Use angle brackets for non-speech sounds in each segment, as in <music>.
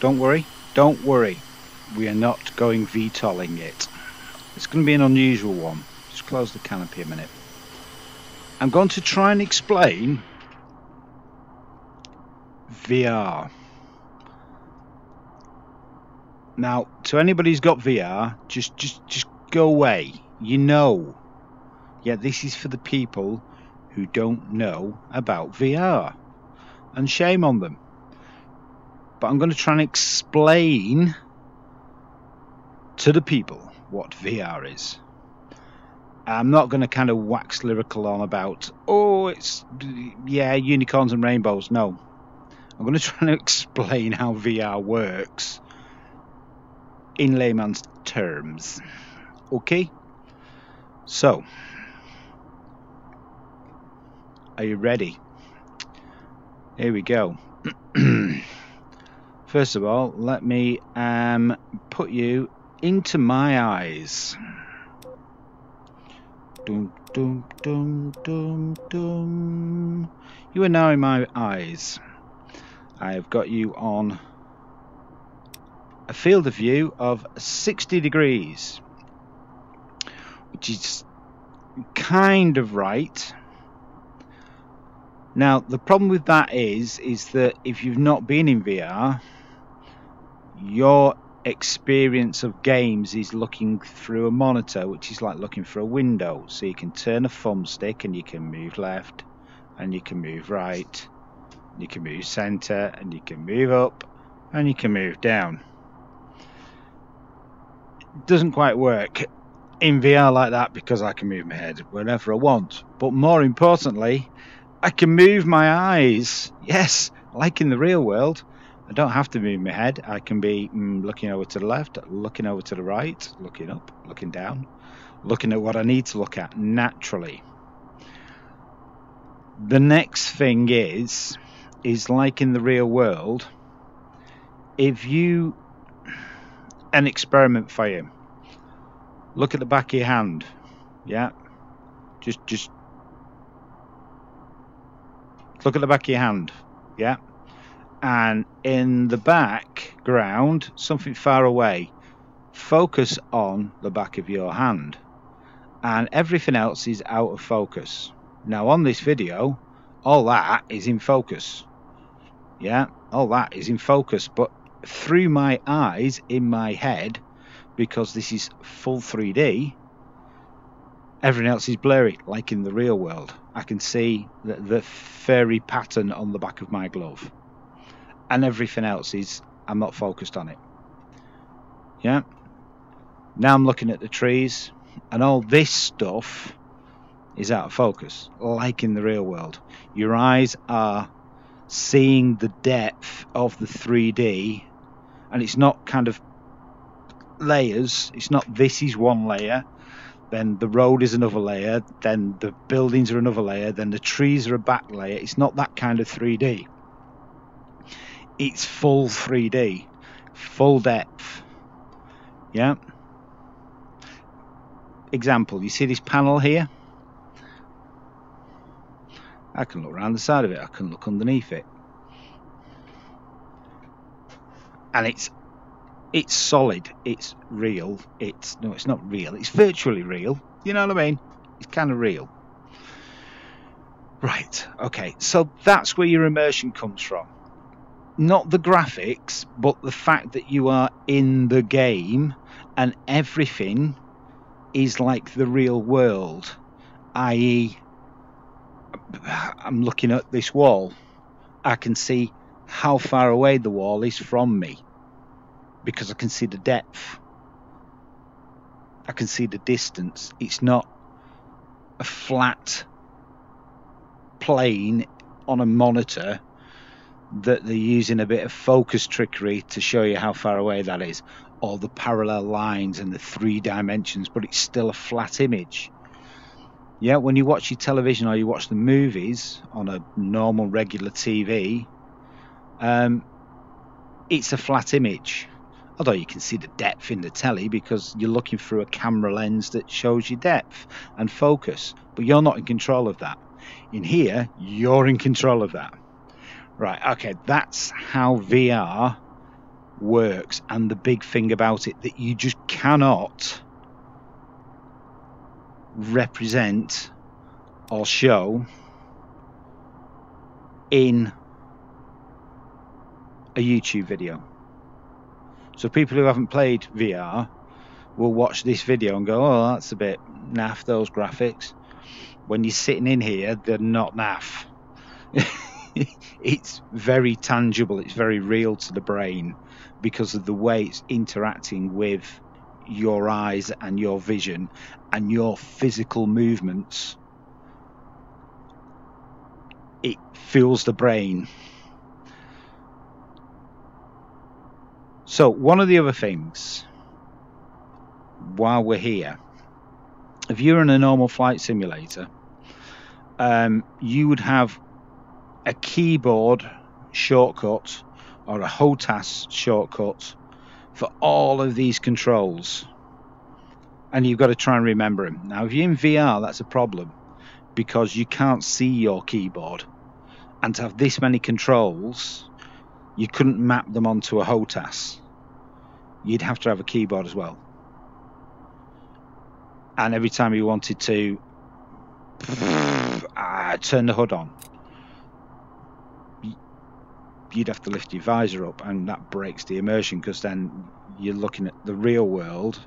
don't worry, don't worry. We are not going VTOLing it. It's going to be an unusual one. Just close the canopy a minute. I'm going to try and explain VR. Now, to anybody who's got VR, just just just go away. You know. Yeah, this is for the people who don't know about VR. And shame on them. But I'm going to try and explain to the people what VR is. I'm not going to kind of wax lyrical on about, oh, it's, yeah, unicorns and rainbows. No. I'm going <laughs> to try and explain how VR works in layman's terms. Okay? So, are you ready? Here we go. <clears throat> First of all, let me um, put you into my eyes. Dum, dum, dum, dum, dum. You are now in my eyes. I have got you on a field of view of 60 degrees, which is kind of right. Now, the problem with that is, is that if you've not been in VR, your experience of games is looking through a monitor, which is like looking through a window. So you can turn a thumbstick and you can move left, and you can move right, you can move center, and you can move up, and you can move down. It doesn't quite work in VR like that because I can move my head whenever I want. But more importantly, I can move my eyes. Yes, like in the real world. I don't have to move my head. I can be mm, looking over to the left, looking over to the right, looking up, looking down, looking at what I need to look at naturally. The next thing is, is like in the real world, if you, an experiment for you, look at the back of your hand, yeah, just, just look at the back of your hand, yeah, and in the background, something far away, focus on the back of your hand, and everything else is out of focus. Now, on this video, all that is in focus, yeah, all that is in focus, but through my eyes in my head, because this is full 3D, everything else is blurry, like in the real world. I can see the, the fairy pattern on the back of my glove, and everything else is I'm not focused on it. Yeah. Now I'm looking at the trees, and all this stuff is out of focus, like in the real world. Your eyes are seeing the depth of the 3D, and it's not kind of layers. It's not this is one layer, then the road is another layer, then the buildings are another layer, then the trees are a back layer. It's not that kind of 3D. It's full 3D, full depth. Yeah. Example, you see this panel here? I can look around the side of it, I can look underneath it. And it's it's solid, it's real, it's no it's not real, it's virtually real. You know what I mean? It's kind of real. Right, okay, so that's where your immersion comes from. Not the graphics, but the fact that you are in the game and everything is like the real world, i.e., I'm looking at this wall, I can see how far away the wall is from me because I can see the depth. I can see the distance. It's not a flat plane on a monitor that they're using a bit of focus trickery to show you how far away that is, or the parallel lines and the three dimensions, but it's still a flat image. Yeah, when you watch your television or you watch the movies on a normal, regular TV, um, it's a flat image. Although you can see the depth in the telly because you're looking through a camera lens that shows you depth and focus but you're not in control of that. In here you're in control of that right okay that's how VR works and the big thing about it that you just cannot represent or show in a YouTube video. So people who haven't played VR will watch this video and go, "Oh, that's a bit naff those graphics." When you're sitting in here, they're not naff. <laughs> <laughs> it's very tangible, it's very real to the brain because of the way it's interacting with your eyes and your vision and your physical movements. It fuels the brain. So, one of the other things while we're here, if you're in a normal flight simulator, um, you would have a keyboard shortcut or a HOTAS shortcut for all of these controls. And you've got to try and remember them. Now, if you're in VR, that's a problem because you can't see your keyboard. And to have this many controls, you couldn't map them onto a HOTAS. You'd have to have a keyboard as well. And every time you wanted to uh, <laughs> turn the HUD on, you'd have to lift your visor up, and that breaks the immersion because then you're looking at the real world,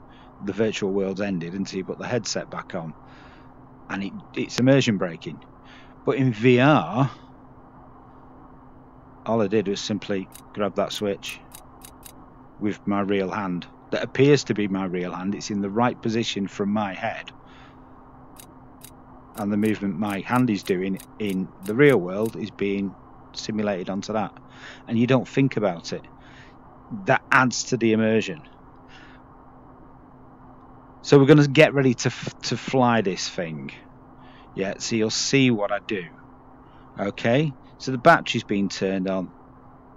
the virtual world's ended until you put the headset back on, and it, it's immersion breaking. But in VR, all I did was simply grab that switch with my real hand. That appears to be my real hand. It's in the right position from my head. And the movement my hand is doing in the real world is being simulated onto that and you don't think about it that adds to the immersion. So we're going to get ready to to fly this thing. Yeah so you'll see what I do. Okay so the battery's been turned on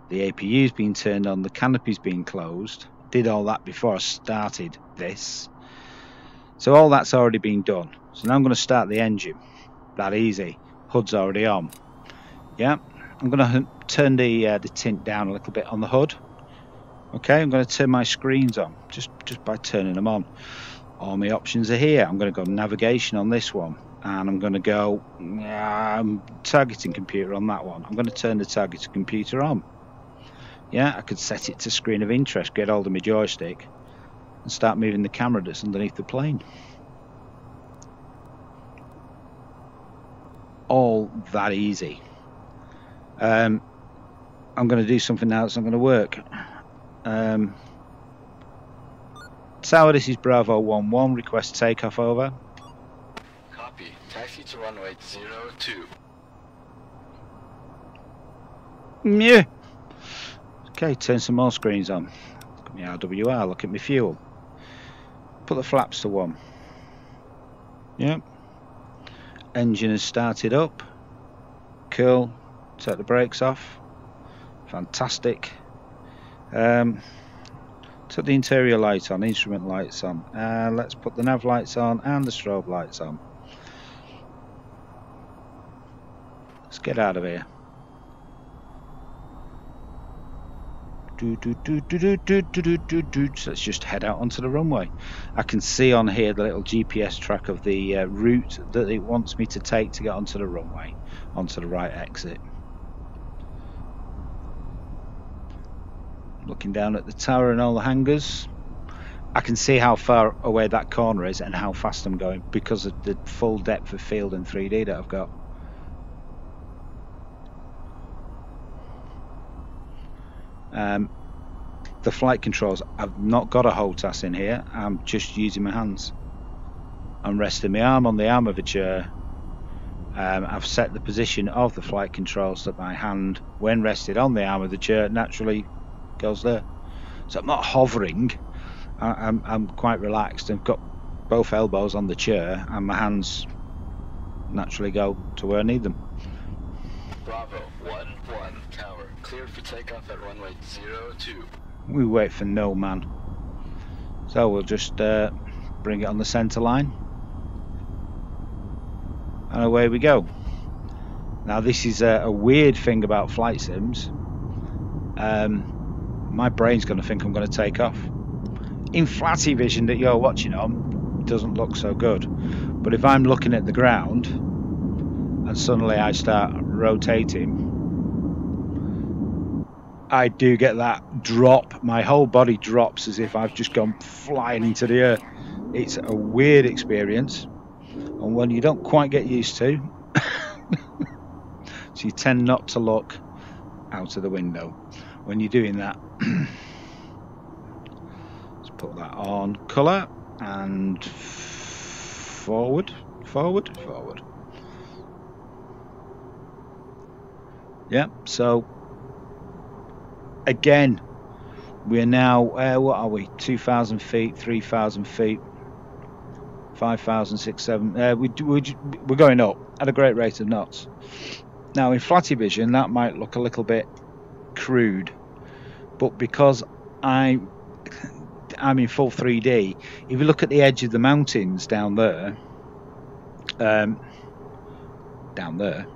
the APU's been turned on the canopy's been closed. Did all that before I started this. So all that's already been done. So now I'm going to start the engine. That easy. HUD's already on. Yeah I'm going to turn the uh, the tint down a little bit on the HUD. Okay, I'm going to turn my screens on just just by turning them on. All my options are here. I'm going to go navigation on this one, and I'm going to go um, targeting computer on that one. I'm going to turn the targeting computer on. Yeah, I could set it to screen of interest, get hold of my joystick, and start moving the camera that's underneath the plane. All that easy. Um, I'm going to do something now that's not going to work. Um, Tower, this is Bravo 1-1. Request takeoff over. Copy. Taxi to runway 02. Yeah. Okay, turn some more screens on. Look at my RWR, look at my fuel. Put the flaps to one. Yep. Engine has started up. Cool Take the brakes off. Fantastic. Um, took the interior light on, instrument lights on. Uh, let's put the nav lights on and the strobe lights on. Let's get out of here. Do, do, do, do, do, do, do, do, let's just head out onto the runway. I can see on here the little GPS track of the uh, route that it wants me to take to get onto the runway, onto the right exit. Looking down at the tower and all the hangars. I can see how far away that corner is and how fast I'm going because of the full depth of field in 3D that I've got. Um, the flight controls, I've not got a HOTAS in here, I'm just using my hands. I'm resting my arm on the arm of a chair. Um, I've set the position of the flight controls so that my hand, when rested on the arm of the chair, naturally goes there. So I'm not hovering. I, am I'm, I'm quite relaxed. I've got both elbows on the chair and my hands naturally go to where I need them. Bravo, 1-1, tower, cleared for takeoff at runway 02. We wait for no man. So we'll just uh, bring it on the centre line. And away we go. Now this is a, a weird thing about flight sims. Um, my brain's going to think I'm going to take off. In flatty vision that you're watching on, doesn't look so good. But if I'm looking at the ground and suddenly I start rotating, I do get that drop. My whole body drops as if I've just gone flying into the earth. It's a weird experience and one you don't quite get used to. <laughs> so you tend not to look out of the window when you're doing that. <clears throat> Let's put that on colour and forward, forward, forward. Yeah, so again, we're now, uh, what are we, 2,000 feet, 3,000 feet, 5,000, 6, 7. Uh, we, we, we're going up at a great rate of knots. Now, in flatty vision, that might look a little bit crude, but because I, I'm in full 3D, if you look at the edge of the mountains down there, um, down there,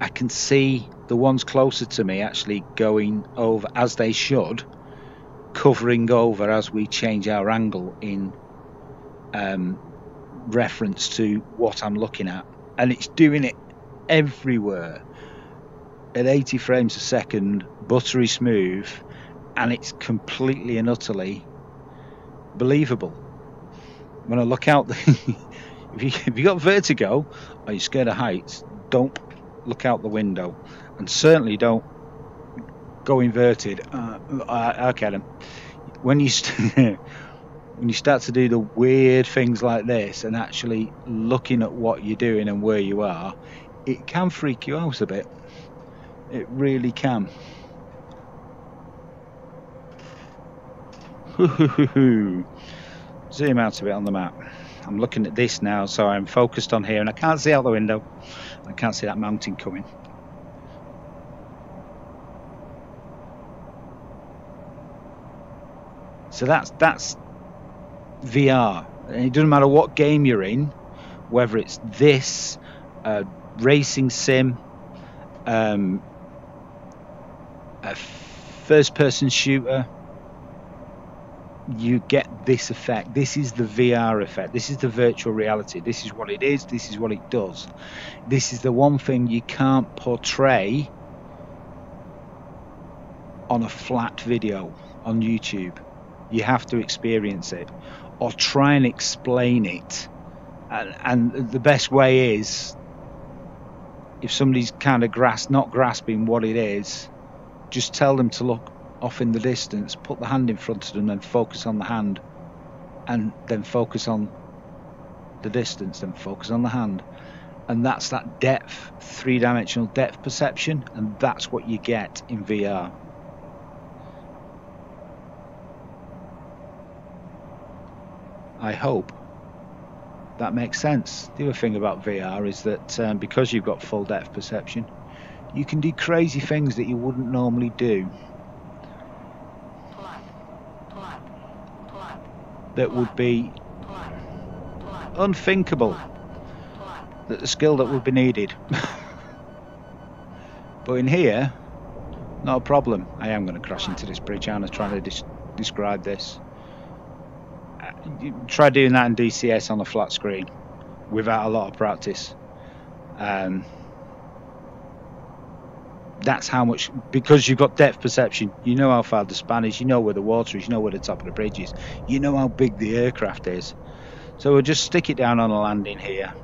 I can see the ones closer to me actually going over as they should, covering over as we change our angle in um, reference to what I'm looking at, and it's doing it everywhere at 80 frames a second, buttery smooth, and it's completely and utterly believable. When I look out, the <laughs> if you if you got vertigo or you're scared of heights, don't look out the window, and certainly don't go inverted. Uh, I, okay, then. When you st- <laughs> when you start to do the weird things like this and actually looking at what you're doing and where you are, it can freak you out a bit. It really can. Zoom out a bit on the map. I'm looking at this now, so I'm focused on here and I can't see out the window. I can't see that mountain coming. So that's that's VR. And it doesn't matter what game you're in, whether it's this, uh, racing sim, um, a first person shooter, you get this effect. This is the VR effect. This is the virtual reality. This is what it is. This is what it does. This is the one thing you can't portray on a flat video on YouTube. You have to experience it or try and explain it. And, and the best way is if somebody's kind of grasp, not grasping what it is, just tell them to look off in the distance, put the hand in front of them, then focus on the hand, and then focus on the distance, then focus on the hand. And that's that depth, three dimensional depth perception, and that's what you get in VR. I hope that makes sense. The other thing about VR is that um, because you've got full depth perception, you can do crazy things that you wouldn't normally do. That would be unthinkable. That the skill that would be needed. <laughs> but in here, not a problem. I am going to crash into this bridge. I'm trying to describe this try doing that in DCS on a flat screen without a lot of practice. Um, that's how much because you've got depth perception. You know how far the span is. You know where the water is. You know where the top of the bridge is. You know how big the aircraft is. So we'll just stick it down on a landing here.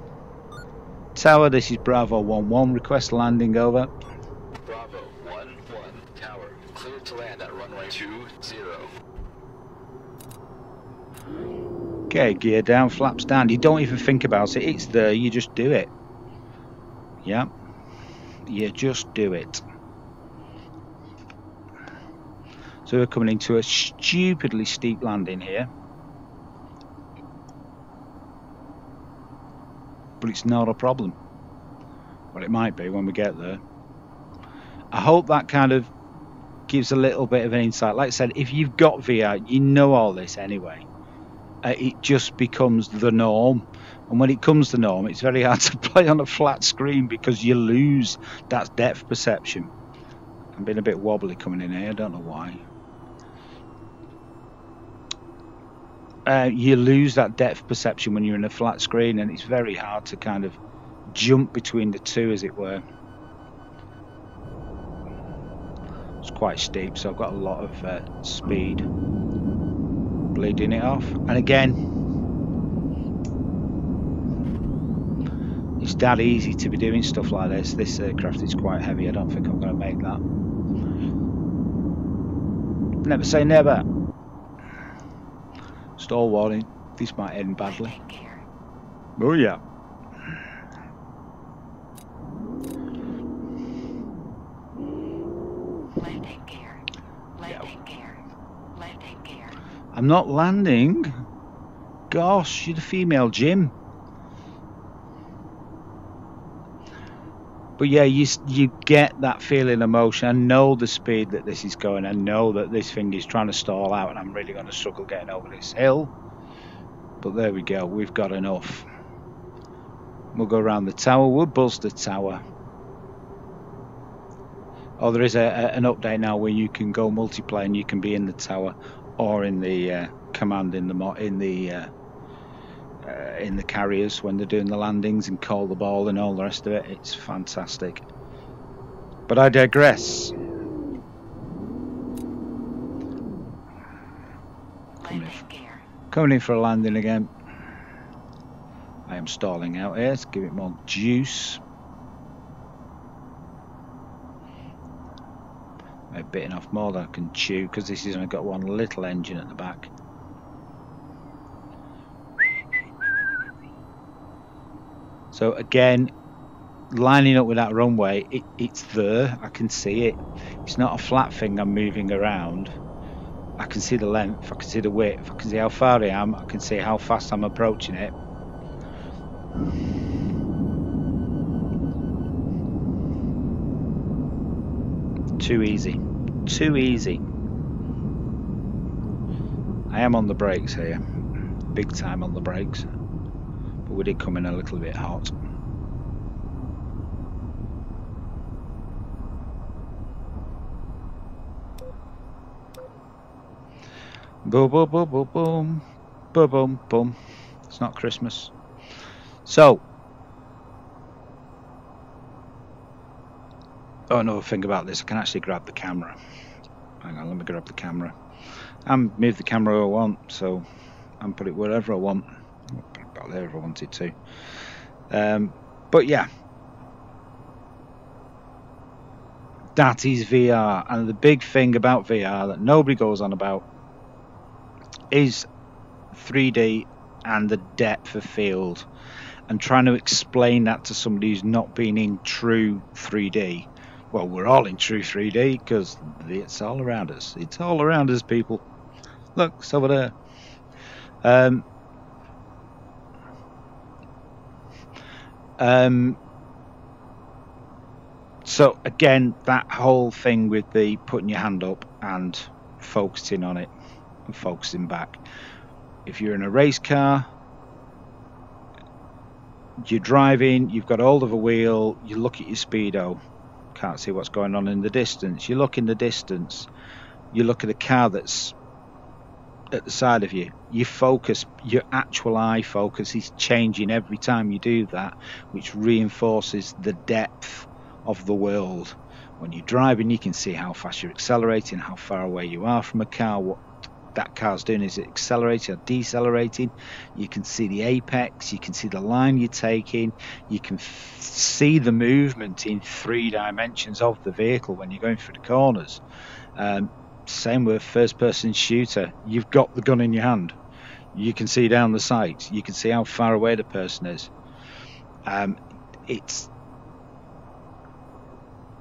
Tower, this is Bravo 1-1. Request landing over. Bravo 1-1. Tower, clear to land at runway 20. Okay, gear down, flaps down. You don't even think about it. It's there. You just do it. Yeah. You just do it. So we're coming into a stupidly steep landing here. But it's not a problem. Well, it might be when we get there. I hope that kind of gives a little bit of an insight. Like I said, if you've got VR, you know all this anyway uh, it just becomes the norm. And when it comes to norm, it's very <laughs> hard to play on a flat screen because you lose that depth perception. I'm being a bit wobbly coming in here. I don't know why. Uh, you lose that depth perception when you're in a flat screen, and it's very hard to kind of jump between the two, as it were. It's quite steep, so I've got a lot of uh, speed bleeding it off. And again, it's that easy to be doing stuff like this. This aircraft is quite heavy. I don't think I'm going to make that. Never say never. Stall warning. This might end badly. Oh yeah. Landing gear. Landing gear. Landing gear. I'm not landing. Gosh, you're the female Jim. But yeah, you you get that feeling emotion. I know the speed that this is going. I know that this thing is trying to stall out, and I'm really going to struggle getting over this hill. But there we go. We've got enough. We'll go around the tower. We'll buzz the tower. Oh, there is a, a, an update now where you can go multiplayer and you can be in the tower or in the uh, command in the in the uh, uh, in the carriers when they're doing the landings and call the ball and all the rest of it. It's fantastic. But I digress. Landing gear. Coming in for a landing again. I am stalling out here. Let's give it more juice. I've bitten off more than I can chew because this has only got one little engine at the back. So again, lining up with that runway, it, it's there. I can see it. It's not a flat thing I'm moving around. I can see the length, I can see the width, I can see how far I am, I can see how fast I'm approaching it. Too easy. Too easy. I am on the brakes here. Big time on the brakes. We did come in a little bit hot. Boom, boom, boom, boom, boom, boom, boom, boom. It's not Christmas. So, oh, another thing about this, I can actually grab the camera. Hang on, let me grab the camera. And move the camera where I want, so and put it wherever I want. About there if I wanted to. Um, but yeah, that is VR, and the big thing about VR that nobody goes on about is 3D and the depth of field and trying to explain that to somebody who's not been in true 3D. Well, we're all in true 3D because it's all around us. It's all around us, people. Look, it's over there. Um, um, so again, that whole thing with the putting your hand up and focusing on it and focusing back. If you're in a race car, you're driving, you've got hold of a wheel, you look at your speedo, can't see what's going on in the distance. You look in the distance, you look at a car that's at the side of you. You focus, your actual eye focus is changing every time you do that, which reinforces the depth of the world. When you're driving, you can see how fast you're accelerating, how far away you are from a car, what that car's doing is it accelerating or decelerating. You can see the apex, you can see the line you're taking, you can f- see the movement in three dimensions of the vehicle when you're going through the corners. Um, same with first person shooter, you've got the gun in your hand, you can see down the sights, you can see how far away the person is. Um, it's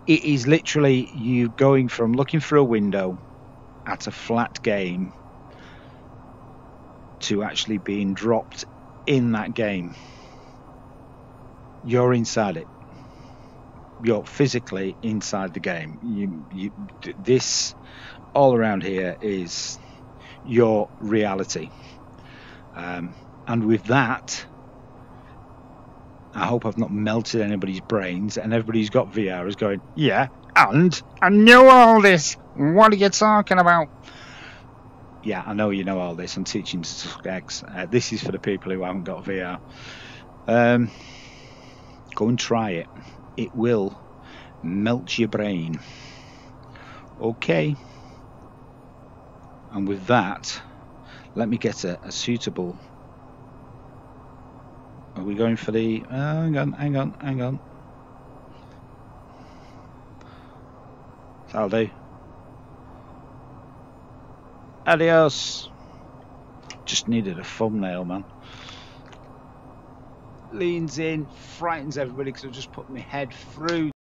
it is literally you going from looking through a window at a flat game to actually being dropped in that game. You're inside it. You're physically inside the game. You, you, this all around here is your reality. Um, and with that, I hope I've not melted anybody's brains and everybody's got VR is going, yeah, And I know all this. What are you talking about? Yeah, I know you know all this. I'm teaching X. Uh, this is for the people who haven't got VR. Um, go and try it. It will melt your brain. Okay. And with that, let me get a, a suitable. Are we going for the? Uh, hang on, hang on, hang on. That'll do. Adios. Just needed a thumbnail, man. Leans in, frightens everybody because I've just put my head through